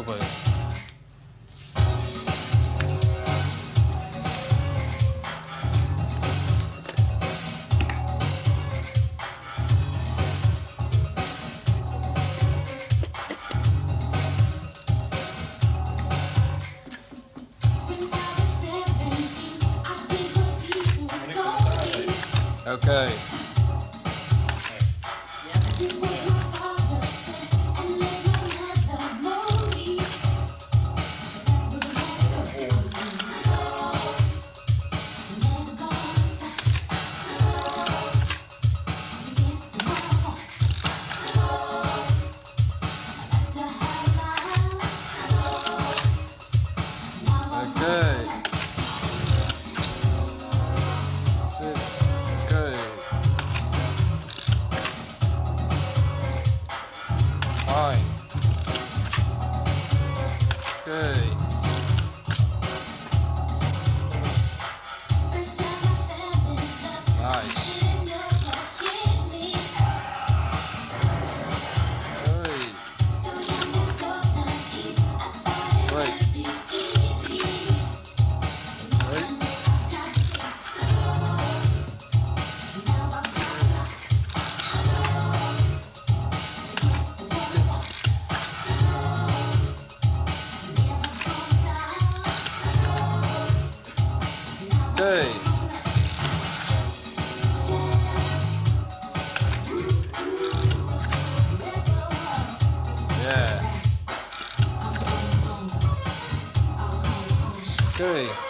Okay. Yeah. Fine. Okay. Okay. Yeah. Okay.